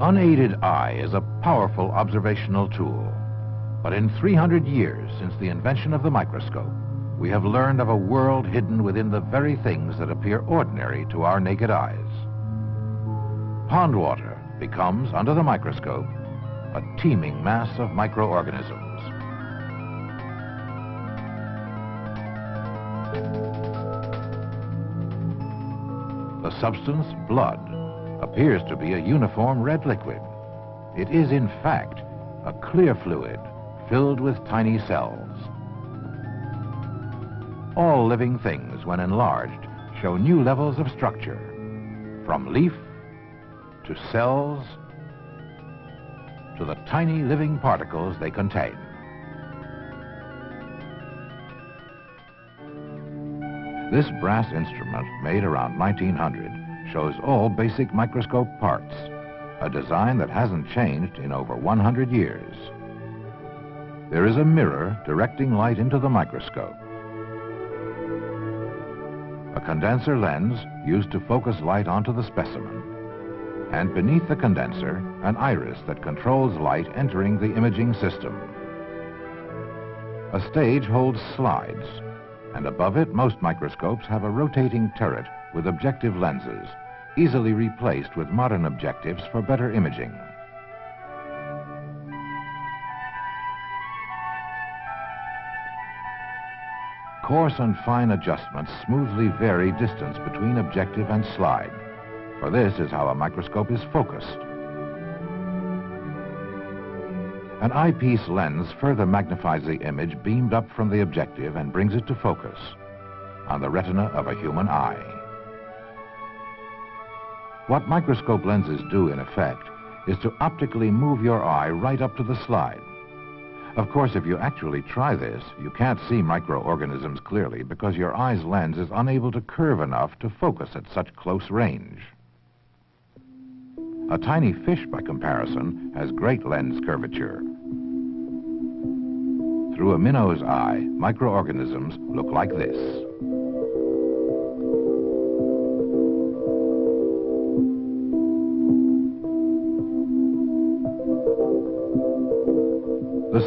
Unaided eye is a powerful observational tool. But in 300 years since the invention of the microscope, we have learned of a world hidden within the very things that appear ordinary to our naked eyes. Pond water becomes, under the microscope, a teeming mass of microorganisms. The substance, blood, appears to be a uniform red liquid. It is, in fact, a clear fluid filled with tiny cells. All living things, when enlarged, show new levels of structure, from leaf to cells to the tiny living particles they contain. This brass instrument, made around 1900, shows all basic microscope parts, a design that hasn't changed in over 100 years. There is a mirror directing light into the microscope. A condenser lens used to focus light onto the specimen. And beneath the condenser, an iris that controls light entering the imaging system. A stage holds slides and above it, most microscopes have a rotating turret with objective lenses, easily replaced with modern objectives for better imaging. Coarse and fine adjustments smoothly vary distance between objective and slide, for this is how a microscope is focused. An eyepiece lens further magnifies the image beamed up from the objective and brings it to focus on the retina of a human eye. What microscope lenses do, in effect, is to optically move your eye right up to the slide. Of course, if you actually try this, you can't see microorganisms clearly because your eye's lens is unable to curve enough to focus at such close range. A tiny fish, by comparison, has great lens curvature. Through a minnow's eye, microorganisms look like this.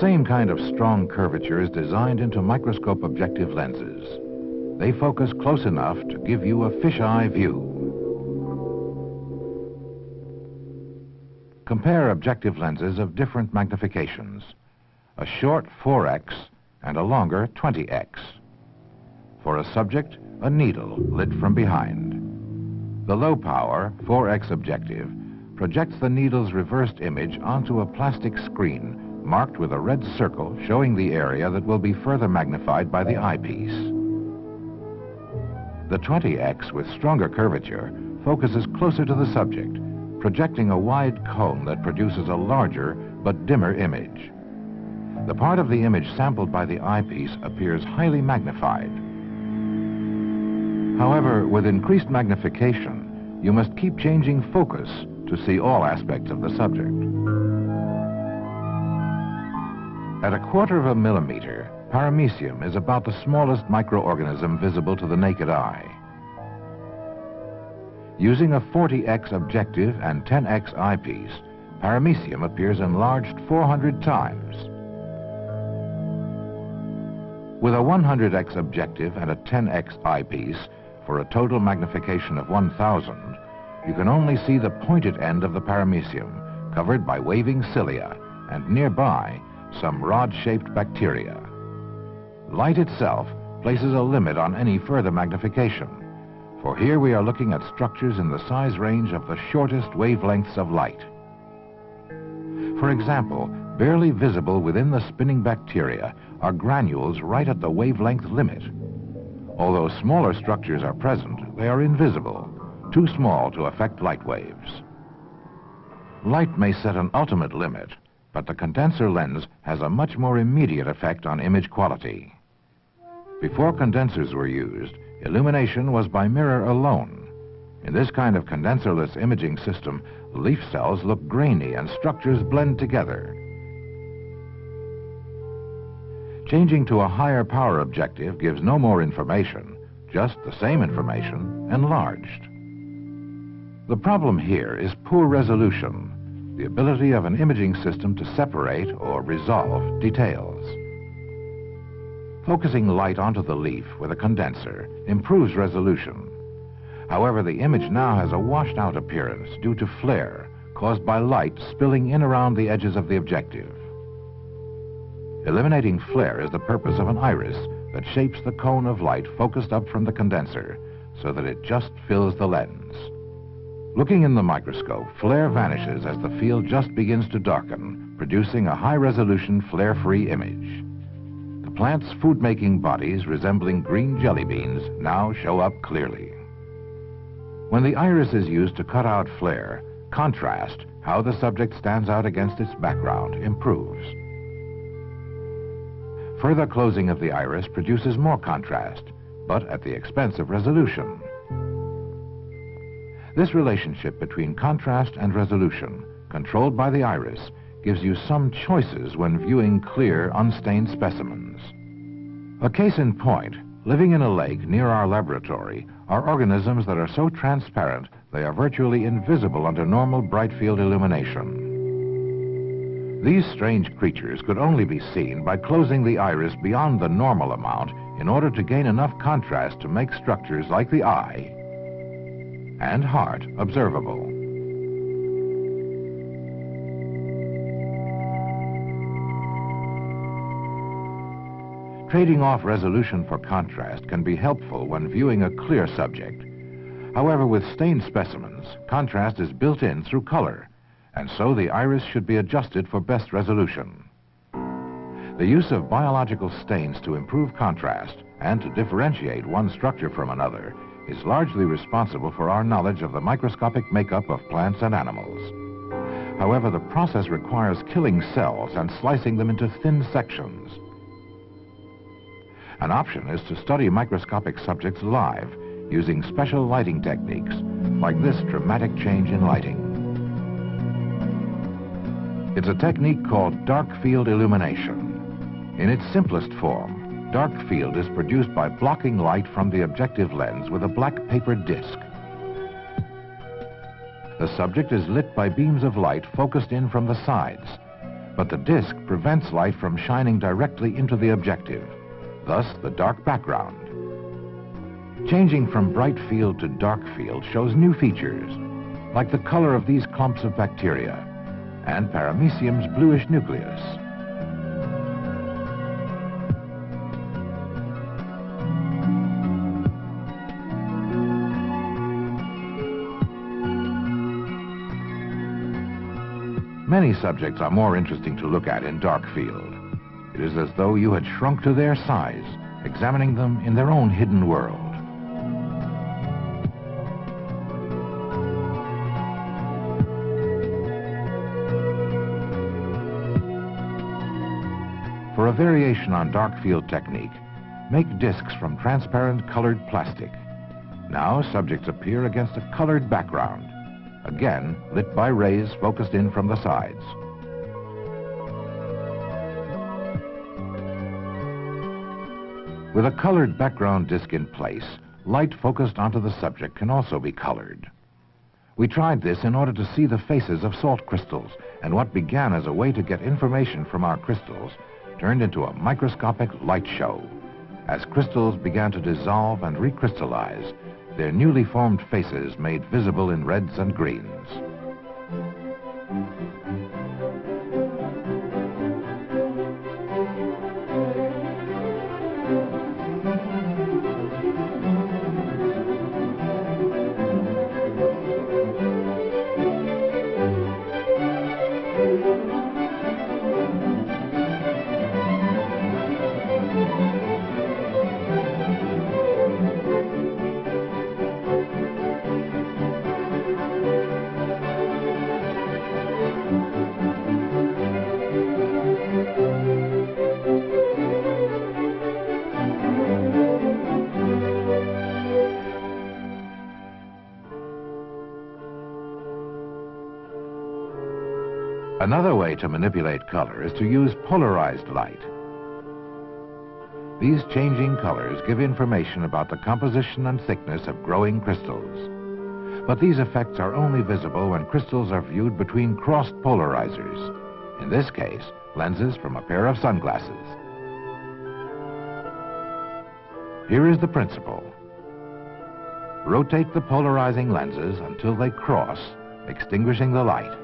Same kind of strong curvature is designed into microscope objective lenses. They focus close enough to give you a fisheye view. Compare objective lenses of different magnifications a short 4x and a longer 20x. For a subject, a needle lit from behind. The low power 4x objective projects the needle's reversed image onto a plastic screen marked with a red circle showing the area that will be further magnified by the eyepiece. The 20x with stronger curvature focuses closer to the subject, projecting a wide cone that produces a larger but dimmer image. The part of the image sampled by the eyepiece appears highly magnified. However, with increased magnification, you must keep changing focus to see all aspects of the subject. At a quarter of a millimeter, paramecium is about the smallest microorganism visible to the naked eye. Using a 40x objective and 10x eyepiece, paramecium appears enlarged 400 times. With a 100x objective and a 10x eyepiece, for a total magnification of 1000, you can only see the pointed end of the paramecium, covered by waving cilia, and nearby, some rod-shaped bacteria. Light itself places a limit on any further magnification, for here we are looking at structures in the size range of the shortest wavelengths of light. For example, barely visible within the spinning bacteria are granules right at the wavelength limit. Although smaller structures are present, they are invisible, too small to affect light waves. Light may set an ultimate limit, but the condenser lens has a much more immediate effect on image quality. Before condensers were used, illumination was by mirror alone. In this kind of condenserless imaging system, leaf cells look grainy and structures blend together. Changing to a higher power objective gives no more information, just the same information enlarged. The problem here is poor resolution, the ability of an imaging system to separate or resolve details. Focusing light onto the leaf with a condenser improves resolution. However, the image now has a washed out appearance due to flare caused by light spilling in around the edges of the objective. Eliminating flare is the purpose of an iris that shapes the cone of light focused up from the condenser so that it just fills the lens. Looking in the microscope, flare vanishes as the field just begins to darken, producing a high-resolution flare-free image. The plant's food-making bodies, resembling green jelly beans, now show up clearly. When the iris is used to cut out flare, contrast, how the subject stands out against its background, improves. Further closing of the iris produces more contrast, but at the expense of resolution. This relationship between contrast and resolution, controlled by the iris, gives you some choices when viewing clear, unstained specimens. A case in point, living in a lake near our laboratory are organisms that are so transparent they are virtually invisible under normal bright field illumination. These strange creatures could only be seen by closing the iris beyond the normal amount in order to gain enough contrast to make structures like the eye and heart observable. Trading off resolution for contrast can be helpful when viewing a clear subject. However, with stained specimens, contrast is built in through color, and so the iris should be adjusted for best resolution. The use of biological stains to improve contrast and to differentiate one structure from another is largely responsible for our knowledge of the microscopic makeup of plants and animals. However, the process requires killing cells and slicing them into thin sections. An option is to study microscopic subjects live using special lighting techniques like this dramatic change in lighting. It's a technique called dark field illumination. In its simplest form, dark field is produced by blocking light from the objective lens with a black paper disc. The subject is lit by beams of light focused in from the sides, but the disc prevents light from shining directly into the objective, thus the dark background. Changing from bright field to dark field shows new features, like the color of these clumps of bacteria and paramecium's bluish nucleus. Many subjects are more interesting to look at in dark field. It is as though you had shrunk to their size, examining them in their own hidden world. For a variation on dark field technique, make discs from transparent colored plastic. Now subjects appear against a colored background again lit by rays focused in from the sides. With a colored background disc in place, light focused onto the subject can also be colored. We tried this in order to see the faces of salt crystals, and what began as a way to get information from our crystals turned into a microscopic light show. As crystals began to dissolve and recrystallize, their newly formed faces made visible in reds and greens. Another way to manipulate color is to use polarized light. These changing colors give information about the composition and thickness of growing crystals. But these effects are only visible when crystals are viewed between crossed polarizers. In this case, lenses from a pair of sunglasses. Here is the principle. Rotate the polarizing lenses until they cross, extinguishing the light.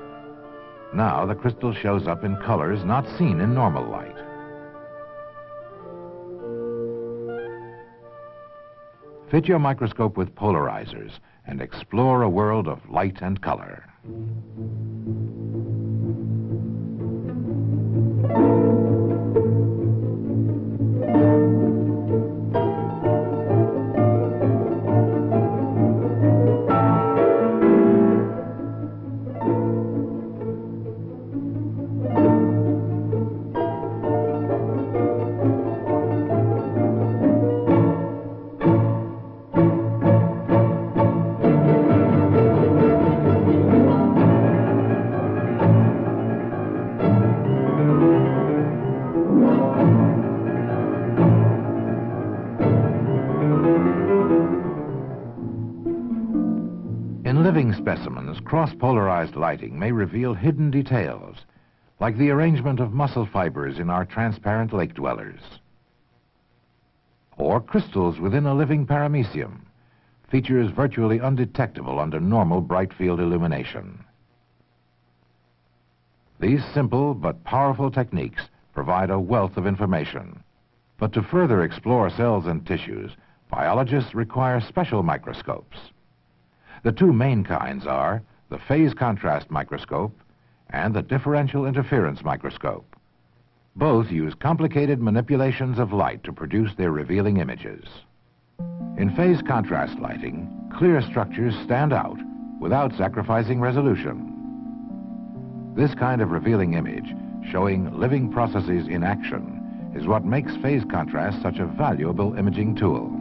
Now the crystal shows up in colors not seen in normal light. Fit your microscope with polarizers and explore a world of light and color. Cross-polarized lighting may reveal hidden details, like the arrangement of muscle fibers in our transparent lake dwellers. Or crystals within a living paramecium, features virtually undetectable under normal bright field illumination. These simple but powerful techniques provide a wealth of information. But to further explore cells and tissues, biologists require special microscopes. The two main kinds are the phase contrast microscope and the differential interference microscope. Both use complicated manipulations of light to produce their revealing images. In phase contrast lighting, clear structures stand out without sacrificing resolution. This kind of revealing image, showing living processes in action, is what makes phase contrast such a valuable imaging tool.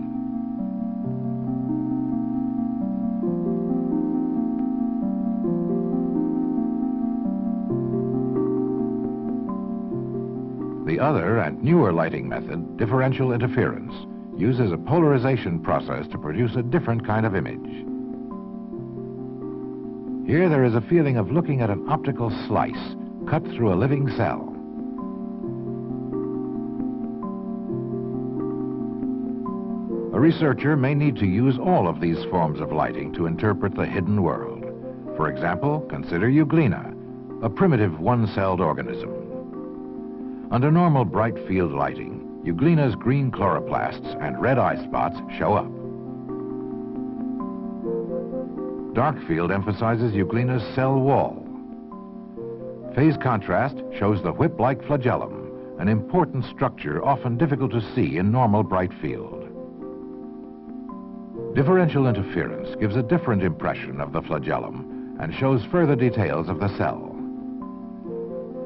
The other and newer lighting method, differential interference, uses a polarization process to produce a different kind of image. Here there is a feeling of looking at an optical slice cut through a living cell. A researcher may need to use all of these forms of lighting to interpret the hidden world. For example, consider euglena, a primitive one-celled organism. Under normal bright field lighting, Euglena's green chloroplasts and red eye spots show up. Dark field emphasizes Euglena's cell wall. Phase contrast shows the whip-like flagellum, an important structure often difficult to see in normal bright field. Differential interference gives a different impression of the flagellum and shows further details of the cell.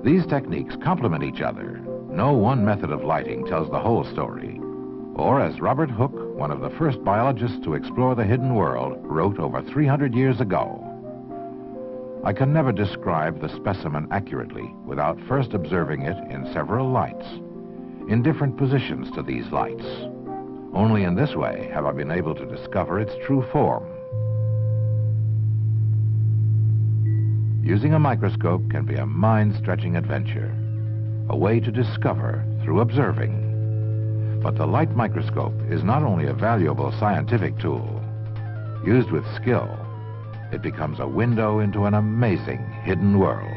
These techniques complement each other. No one method of lighting tells the whole story. Or as Robert Hooke, one of the first biologists to explore the hidden world, wrote over 300 years ago, I can never describe the specimen accurately without first observing it in several lights, in different positions to these lights. Only in this way have I been able to discover its true form. Using a microscope can be a mind-stretching adventure, a way to discover through observing. But the light microscope is not only a valuable scientific tool. Used with skill, it becomes a window into an amazing hidden world.